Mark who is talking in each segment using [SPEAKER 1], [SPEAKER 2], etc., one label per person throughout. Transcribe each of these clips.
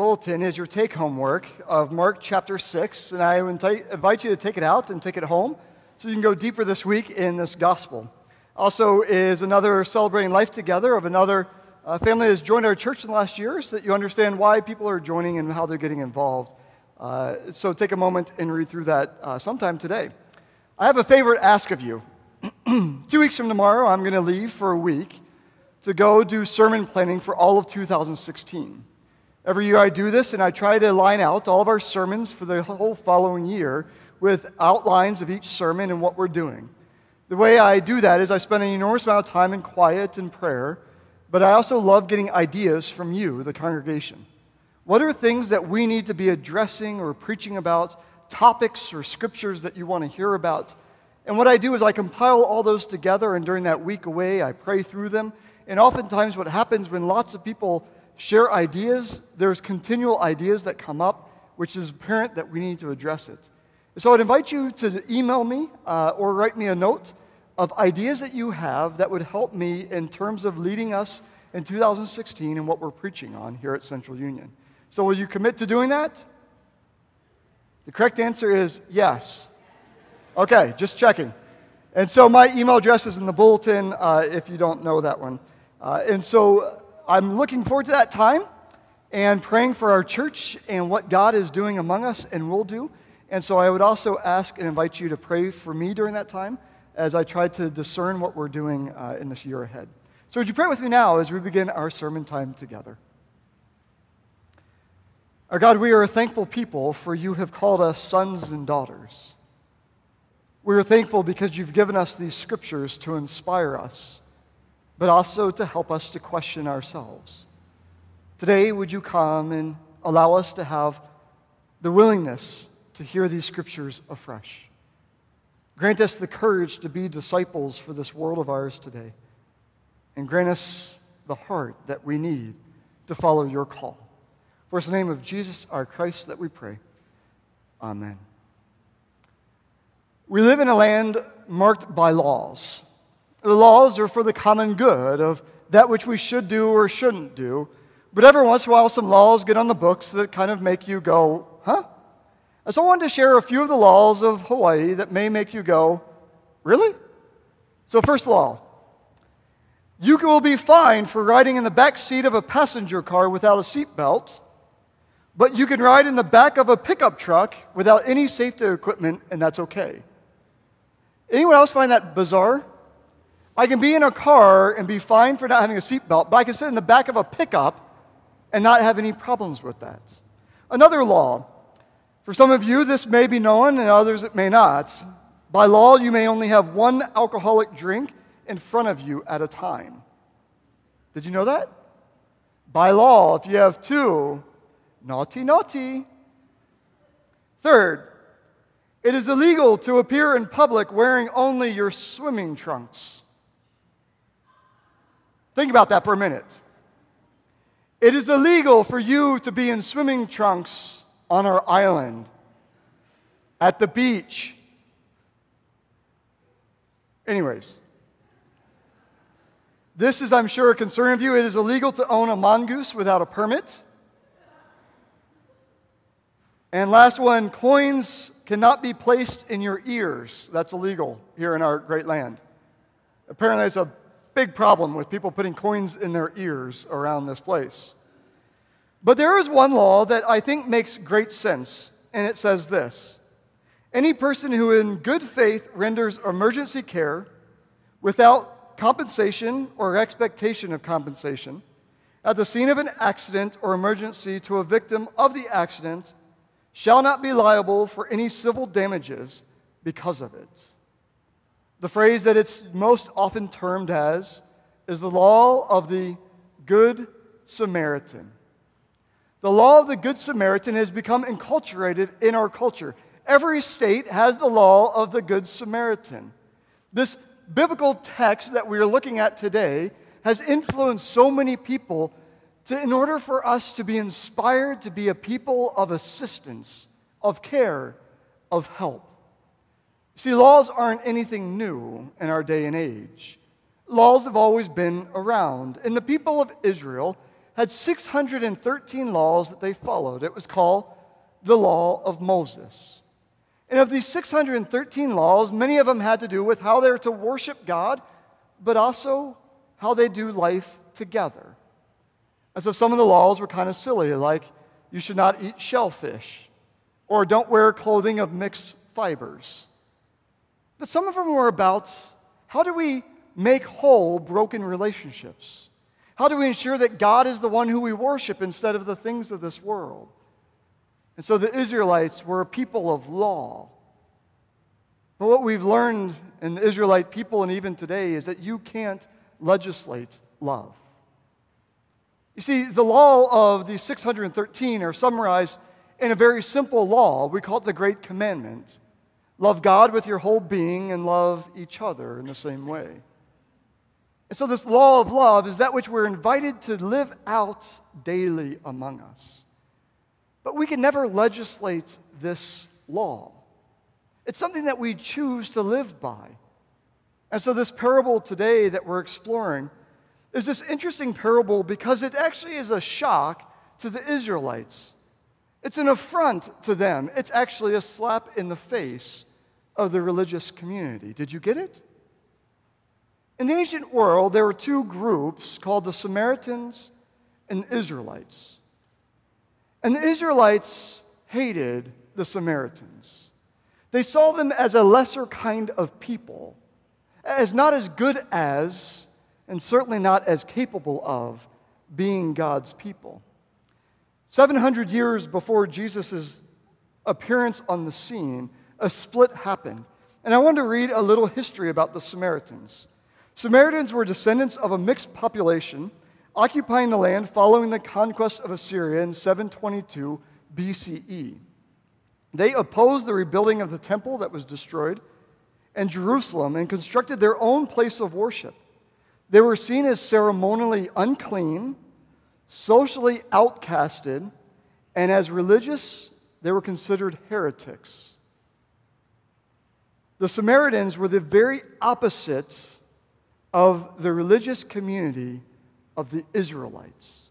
[SPEAKER 1] bulletin is your take home work of Mark chapter 6, and I invite you to take it out and take it home so you can go deeper this week in this gospel. Also, is another celebrating life together of another uh, family that has joined our church in the last year so that you understand why people are joining and how they're getting involved. Uh, so take a moment and read through that uh, sometime today. I have a favor to ask of you. Two weeks from tomorrow, I'm going to leave for a week to go do sermon planning for all of 2016. Every year I do this, and I try to line out all of our sermons for the whole following year with outlines of each sermon and what we're doing. The way I do that is I spend an enormous amount of time in quiet and prayer, but I also love getting ideas from you, the congregation. What are things that we need to be addressing or preaching about, topics or scriptures that you want to hear about? And what I do is I compile all those together, and during that week away, I pray through them. And oftentimes, what happens when lots of people share ideas, there's continual ideas that come up, which is apparent that we need to address it. So I'd invite you to email me uh, or write me a note of ideas that you have that would help me in terms of leading us in 2016 and what we're preaching on here at Central Union. So will you commit to doing that? The correct answer is yes. Okay, just checking. And so my email address is in the bulletin uh, if you don't know that one. Uh, and so I'm looking forward to that time and praying for our church and what God is doing among us and will do. And so I would also ask and invite you to pray for me during that time as I try to discern what we're doing uh, in this year ahead. So, would you pray with me now as we begin our sermon time together? Our God, we are a thankful people for you have called us sons and daughters. We are thankful because you've given us these scriptures to inspire us but also to help us to question ourselves. Today, would you come and allow us to have the willingness to hear these scriptures afresh? Grant us the courage to be disciples for this world of ours today. And grant us the heart that we need to follow your call. For it's the name of Jesus, our Christ, that we pray. Amen. We live in a land marked by laws. The laws are for the common good of that which we should do or shouldn't do. But every once in a while, some laws get on the books that kind of make you go, huh? And so I wanted to share a few of the laws of Hawaii that may make you go, really? So, first law you will be fined for riding in the back seat of a passenger car without a seatbelt, but you can ride in the back of a pickup truck without any safety equipment, and that's okay. Anyone else find that bizarre? I can be in a car and be fine for not having a seatbelt, but I can sit in the back of a pickup and not have any problems with that. Another law. For some of you, this may be known, and others it may not. By law, you may only have one alcoholic drink in front of you at a time. Did you know that? By law, if you have two, naughty, naughty. Third, it is illegal to appear in public wearing only your swimming trunks. Think about that for a minute. It is illegal for you to be in swimming trunks on our island, at the beach. Anyways, this is, I'm sure, a concern of you. It is illegal to own a mongoose without a permit. And last one coins cannot be placed in your ears. That's illegal here in our great land. Apparently, it's a big problem with people putting coins in their ears around this place. But there is one law that I think makes great sense, and it says this Any person who in good faith renders emergency care without compensation or expectation of compensation at the scene of an accident or emergency to a victim of the accident shall not be liable for any civil damages because of it. The phrase that it's most often termed as is the law of the Good Samaritan. The law of the Good Samaritan has become enculturated in our culture. Every state has the law of the Good Samaritan. This biblical text that we are looking at today has influenced so many people to, in order for us to be inspired to be a people of assistance, of care, of help. See, laws aren't anything new in our day and age. Laws have always been around. And the people of Israel had 613 laws that they followed. It was called the Law of Moses. And of these 613 laws, many of them had to do with how they're to worship God, but also how they do life together. And so some of the laws were kind of silly, like you should not eat shellfish, or don't wear clothing of mixed fibers. But some of them were about how do we make whole broken relationships? How do we ensure that God is the one who we worship instead of the things of this world? And so the Israelites were a people of law. But what we've learned in the Israelite people and even today is that you can't legislate love. You see, the law of the 613 are summarized in a very simple law. We call it the Great Commandment love God with your whole being and love each other in the same way. And so, this law of love is that which we're invited to live out daily among us. But we can never legislate this law. It's something that we choose to live by. And so, this parable today that we're exploring is this interesting parable because it actually is a shock to the Israelites. It's an affront to them. It's actually a slap in the face of the religious community. Did you get it? In the ancient world, there were two groups called the Samaritans and the Israelites. And the Israelites hated the Samaritans. They saw them as a lesser kind of people, as not as good as, and certainly not as capable of, being God's people. 700 years before Jesus' appearance on the scene, a split happened. And I want to read a little history about the Samaritans. Samaritans were descendants of a mixed population occupying the land following the conquest of Assyria in 722 BCE. They opposed the rebuilding of the temple that was destroyed and Jerusalem and constructed their own place of worship. They were seen as ceremonially unclean, socially outcasted, and as religious, they were considered heretics. The Samaritans were the very opposite of the religious community of the Israelites.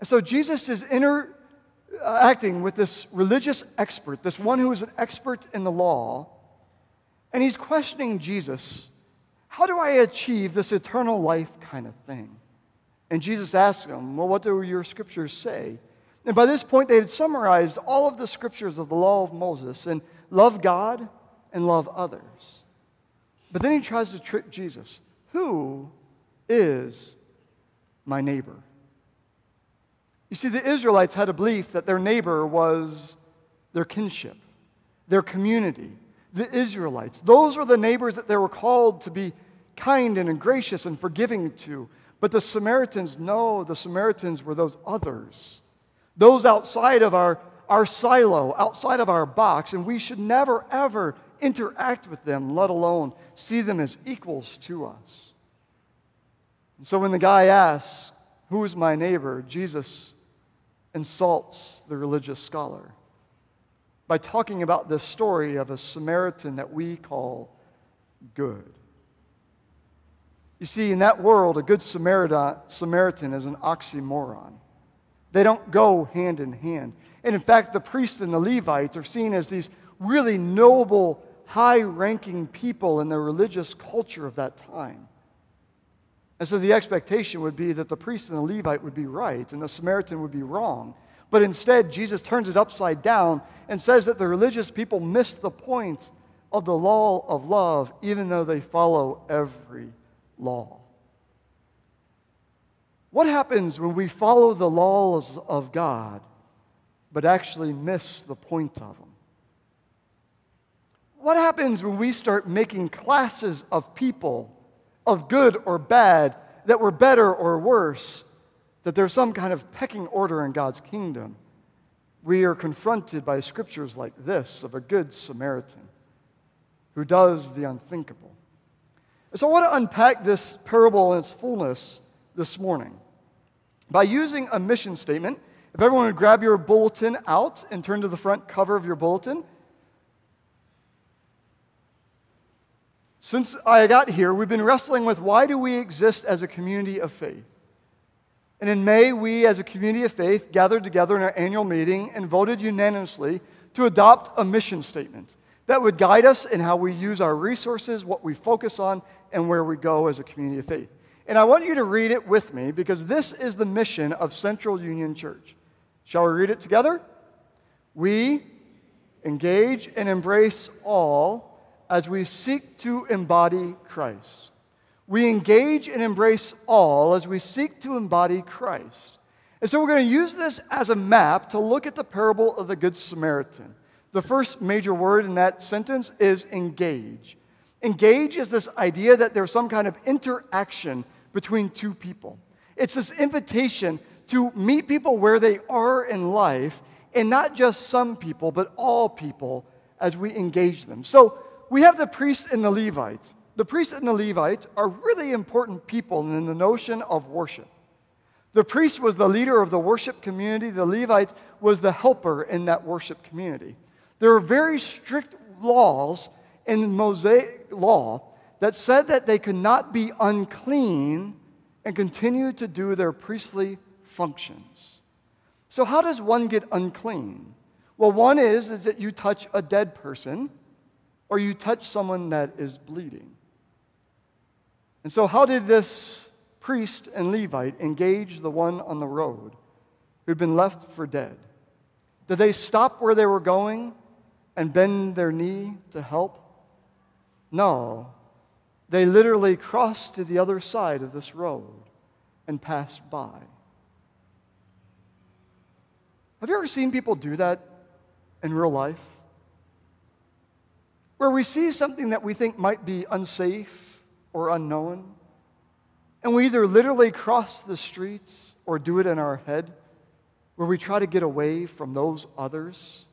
[SPEAKER 1] And so Jesus is interacting with this religious expert, this one who is an expert in the law, and he's questioning Jesus how do I achieve this eternal life kind of thing? And Jesus asks him, Well, what do your scriptures say? And by this point, they had summarized all of the scriptures of the law of Moses and love God and love others. But then he tries to trick Jesus. Who is my neighbor? You see, the Israelites had a belief that their neighbor was their kinship, their community, the Israelites. Those were the neighbors that they were called to be kind and gracious and forgiving to. But the Samaritans, no, the Samaritans were those others, those outside of our, our silo, outside of our box, and we should never, ever interact with them, let alone see them as equals to us. And so when the guy asks, Who is my neighbor? Jesus insults the religious scholar by talking about the story of a Samaritan that we call good. You see, in that world, a good Samaritan is an oxymoron. They don't go hand in hand. And in fact, the priests and the Levites are seen as these really noble, high ranking people in the religious culture of that time. And so the expectation would be that the priest and the Levite would be right and the Samaritan would be wrong. But instead, Jesus turns it upside down and says that the religious people miss the point of the law of love, even though they follow every law. What happens when we follow the laws of God, but actually miss the point of them? What happens when we start making classes of people, of good or bad, that were better or worse, that there's some kind of pecking order in God's kingdom, we are confronted by scriptures like this of a good Samaritan who does the unthinkable. So I want to unpack this parable in its fullness this morning by using a mission statement. If everyone would grab your bulletin out and turn to the front cover of your bulletin. Since I got here, we've been wrestling with why do we exist as a community of faith? And in May, we as a community of faith gathered together in our annual meeting and voted unanimously to adopt a mission statement that would guide us in how we use our resources, what we focus on, and where we go as a community of faith. And I want you to read it with me because this is the mission of Central Union Church. Shall we read it together? We engage and embrace all as we seek to embody Christ. We engage and embrace all as we seek to embody Christ. And so we're going to use this as a map to look at the parable of the Good Samaritan. The first major word in that sentence is engage. Engage is this idea that there's some kind of interaction between two people. It's this invitation to meet people where they are in life, and not just some people, but all people as we engage them. So we have the priest and the Levite. The priest and the Levite are really important people in the notion of worship. The priest was the leader of the worship community, the Levite was the helper in that worship community. There are very strict laws in Mosaic law that said that they could not be unclean and continue to do their priestly functions. So, how does one get unclean? Well, one is, is that you touch a dead person or you touch someone that is bleeding. And so, how did this priest and Levite engage the one on the road who'd been left for dead? Did they stop where they were going and bend their knee to help? No. They literally crossed to the other side of this road and passed by. Have you ever seen people do that in real life? Where we see something that we think might be unsafe or unknown, and we either literally cross the streets or do it in our head, where we try to get away from those others.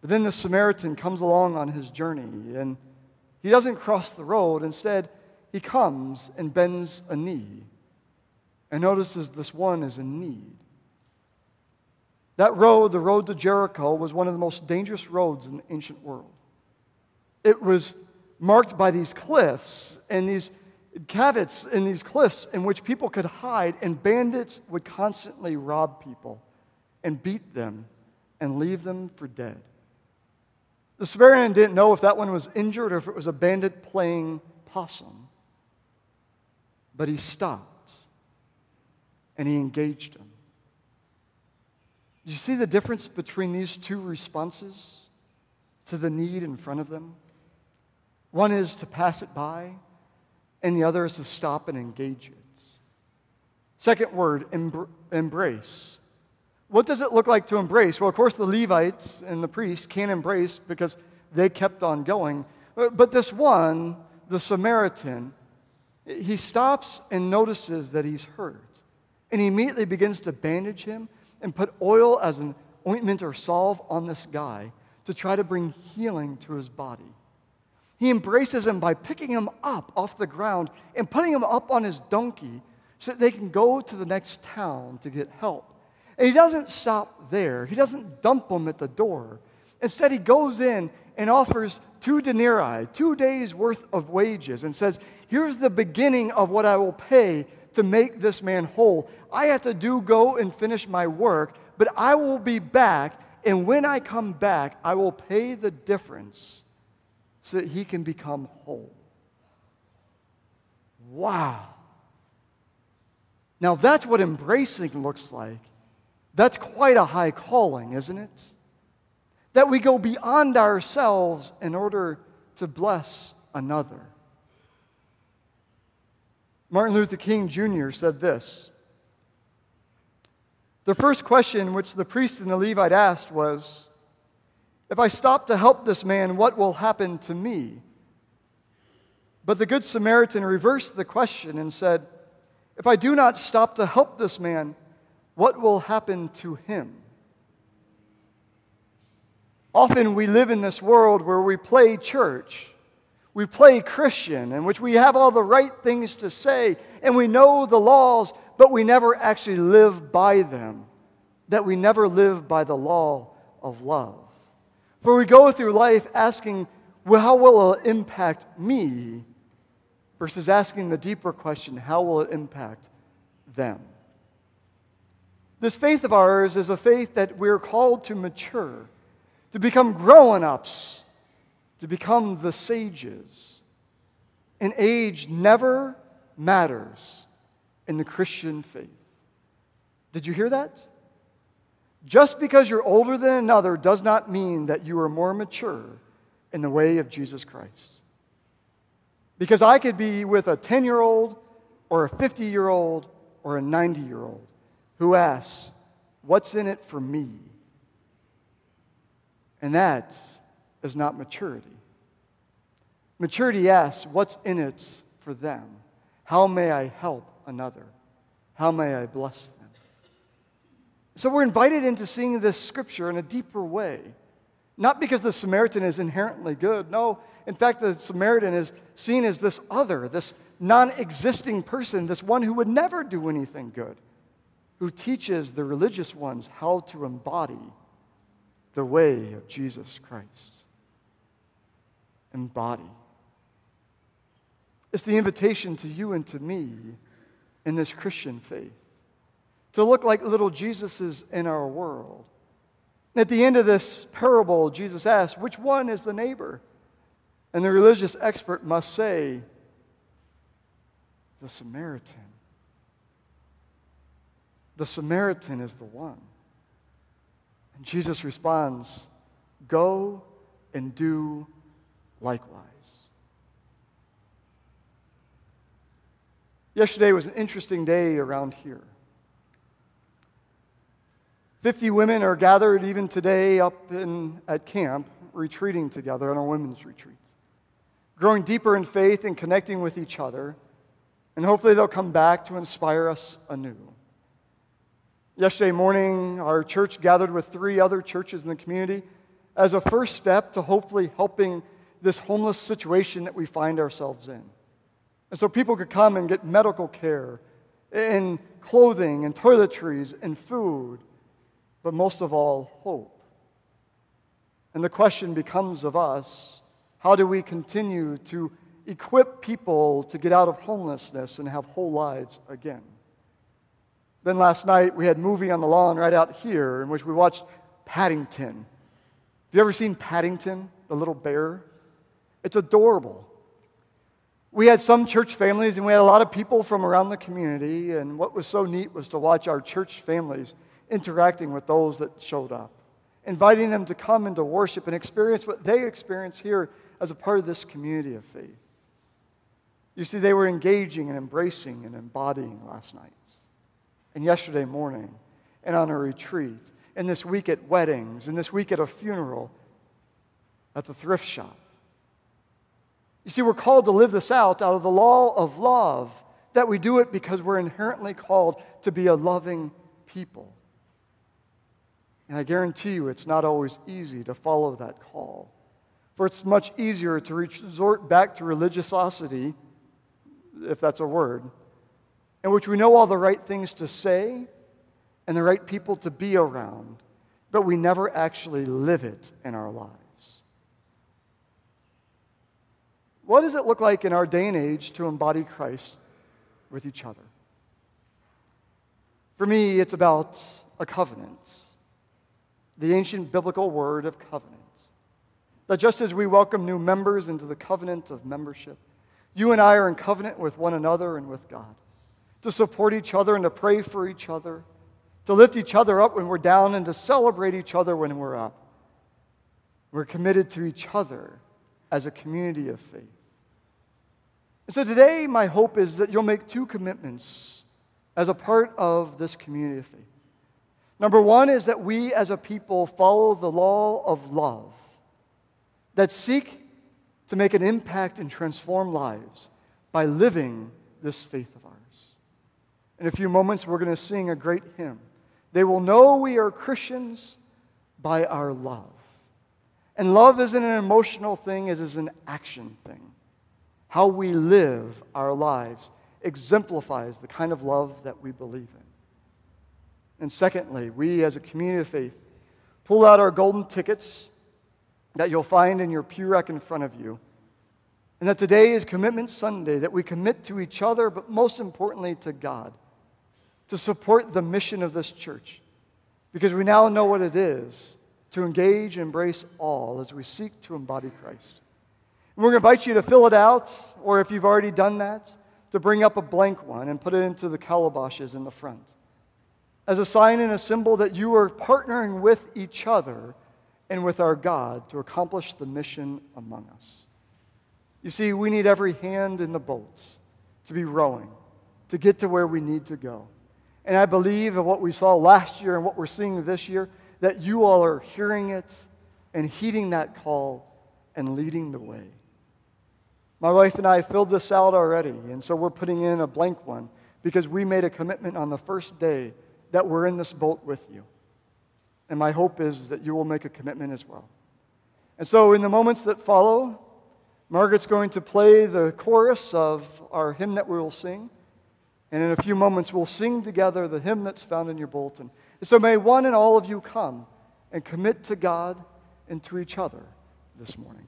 [SPEAKER 1] But then the Samaritan comes along on his journey and he doesn't cross the road. Instead, he comes and bends a knee and notices this one is in need. That road, the road to Jericho, was one of the most dangerous roads in the ancient world. It was marked by these cliffs and these caveats in these cliffs in which people could hide, and bandits would constantly rob people and beat them and leave them for dead. The Samaritan didn't know if that one was injured or if it was a bandit playing possum. But he stopped and he engaged him. Do you see the difference between these two responses to the need in front of them? One is to pass it by, and the other is to stop and engage it. Second word, embrace. What does it look like to embrace? Well, of course, the Levites and the priests can't embrace because they kept on going. Uh, but this one, the Samaritan, he stops and notices that he's hurt. And he immediately begins to bandage him and put oil as an ointment or salve on this guy to try to bring healing to his body. He embraces him by picking him up off the ground and putting him up on his donkey so that they can go to the next town to get help. And he doesn't stop there, he doesn't dump them at the door. Instead, he goes in and offers two denarii, two days' worth of wages, and says, Here's the beginning of what I will pay to make this man whole. I have to do go and finish my work, but I will be back, and when I come back, I will pay the difference so that he can become whole. Wow. Now, that's what embracing looks like that's quite a high calling, isn't it? That we go beyond ourselves in order to bless another. Martin Luther King Jr. said this The first question which the priest and the Levite asked was, If I stop to help this man, what will happen to me? But the Good Samaritan reversed the question and said, If I do not stop to help this man, what will happen to him? Often we live in this world where we play church, we play Christian, in which we have all the right things to say, and we know the laws, but we never actually live by them, that we never live by the law of love. For we go through life asking, well, how will it impact me? Versus asking the deeper question, how will it impact them? This faith of ours is a faith that we're called to mature to become grown ups, to become the sages. And age never matters in the Christian faith. Did you hear that? Just because you're older than another does not mean that you are more mature in the way of Jesus Christ. Because I could be with a 10 year old or a 50 year old or a 90 year old who asks, What's in it for me? And that is not maturity. Maturity asks, What's in it for them? How may I help another? How may I bless them? So we're invited into seeing this scripture in a deeper way. Not because the Samaritan is inherently good. No, in fact, the Samaritan is seen as this other, this non existing person, this one who would never do anything good, who teaches the religious ones how to embody the way of Jesus Christ. Embody. It's the invitation to you and to me in this Christian faith to look like little Jesuses in our world. at the end of this parable, Jesus asks, Which one is the neighbor? And the religious expert must say, The Samaritan. The Samaritan is the one. And Jesus responds, Go and do likewise. Yesterday was an interesting day around here. 50 women are gathered even today up in, at camp, retreating together on a women's retreat, growing deeper in faith and connecting with each other. And hopefully they'll come back to inspire us anew. Yesterday morning, our church gathered with three other churches in the community as a first step to hopefully helping this homeless situation that we find ourselves in. And so people could come and get medical care and clothing and toiletries and food but most of all, hope. And the question becomes of us how do we continue to equip people to get out of homelessness and have whole lives again? Then last night we had movie on the lawn right out here in which we watched Paddington. Have you ever seen Paddington, the little bear? It's adorable. We had some church families and we had a lot of people from around the community, and what was so neat was to watch our church families interacting with those that showed up, inviting them to come into worship and experience what they experience here as a part of this community of faith. You see, they were engaging and embracing and embodying last night, and yesterday morning, and on a retreat, and this week at weddings, and this week at a funeral, at the thrift shop. You see, we're called to live this out out of the law of love, that we do it because we're inherently called to be a loving people. And I guarantee you, it's not always easy to follow that call. For it's much easier to resort back to religiosity, if that's a word, in which we know all the right things to say and the right people to be around, but we never actually live it in our lives. What does it look like in our day and age to embody Christ with each other? For me, it's about a covenant the ancient biblical word of covenant. That just as we welcome new members into the covenant of membership, you and I are in covenant with one another and with God to support each other and to pray for each other, to lift each other up when we're down and to celebrate each other when we're up. We're committed to each other as a community of faith. And so today, my hope is that you'll make two commitments as a part of this community of faith. Number one is that we as a people follow the law of love that seek to make an impact and transform lives by living this faith of ours. In a few moments, we're going to sing a great hymn They will know we are Christians by our love. And love isn't an emotional thing, it is an action thing. How we live our lives exemplifies the kind of love that we believe in. And secondly, we as a community of faith pull out our golden tickets that you'll find in your pew rack in front of you. And that today is Commitment Sunday, that we commit to each other, but most importantly to God, to support the mission of this church. Because we now know what it is to engage and embrace all as we seek to embody Christ. And we're going to invite you to fill it out, or if you've already done that, to bring up a blank one and put it into the calabashes in the front as a sign and a symbol that you are partnering with each other and with our God to accomplish the mission among us. You see, we need every hand in the boats to be rowing, to get to where we need to go. And I believe in what we saw last year and what we're seeing this year, that you all are hearing it and heeding that call and leading the way. My wife and I filled this out already, and so we're putting in a blank one because we made a commitment on the first day that we're in this boat with you. And my hope is that you will make a commitment as well. And so, in the moments that follow, Margaret's going to play the chorus of our hymn that we will sing. And in a few moments, we'll sing together the hymn that's found in your bulletin. So, may one and all of you come and commit to God and to each other this morning.